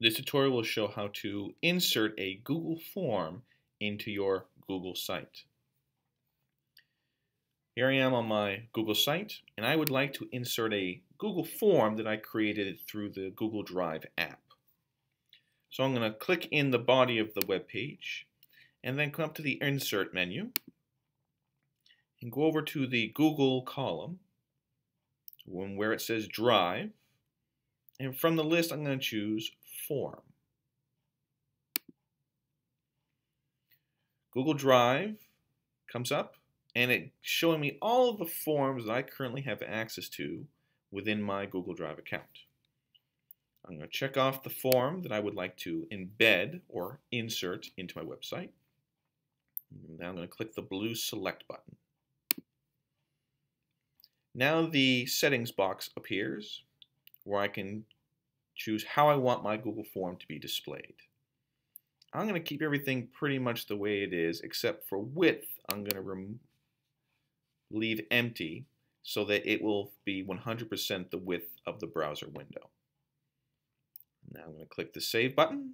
This tutorial will show how to insert a Google form into your Google site. Here I am on my Google site, and I would like to insert a Google form that I created through the Google Drive app. So I'm going to click in the body of the web page, and then come up to the Insert menu, and go over to the Google column, where it says Drive, and from the list I'm going to choose form. Google Drive comes up and it's showing me all of the forms that I currently have access to within my Google Drive account. I'm going to check off the form that I would like to embed or insert into my website. Now I'm going to click the blue select button. Now the settings box appears where I can choose how I want my Google form to be displayed. I'm going to keep everything pretty much the way it is, except for width, I'm going to leave empty so that it will be 100% the width of the browser window. Now I'm going to click the Save button.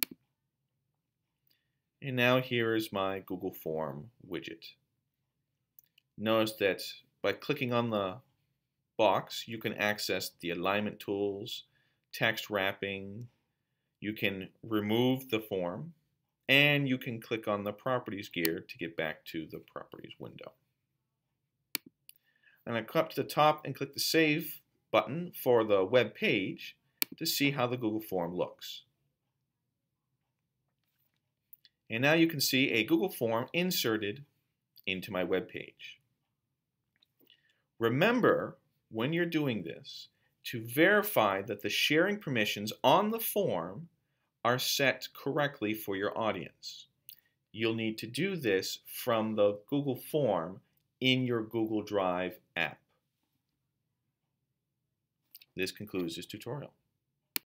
And now here is my Google Form widget. Notice that by clicking on the box, you can access the alignment tools, text wrapping, you can remove the form, and you can click on the properties gear to get back to the properties window. And I come up to the top and click the save button for the web page to see how the Google form looks. And now you can see a Google form inserted into my web page. Remember, when you're doing this, to verify that the sharing permissions on the form are set correctly for your audience. You'll need to do this from the Google form in your Google Drive app. This concludes this tutorial.